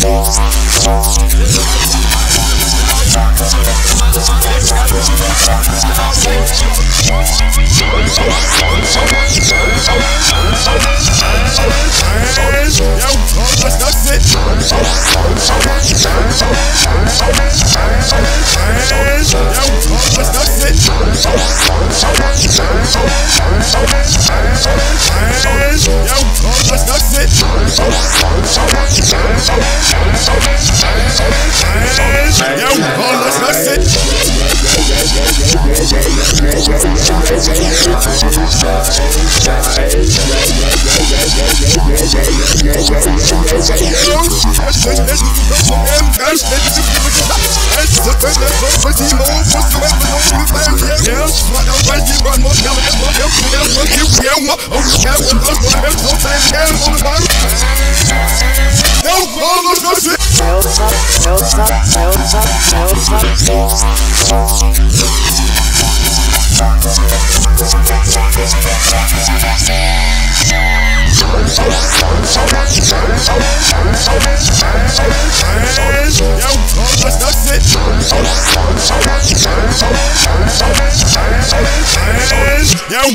Thanks. Help up, help up, up, up.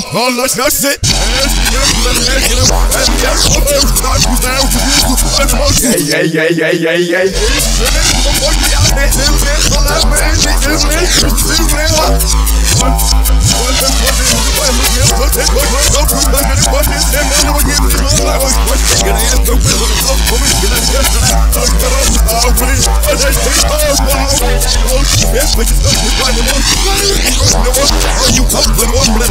anlaşırsın. Hey hey hey hey hey hey. Yes, but it's not the one. You come from one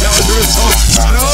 now I'm doing something.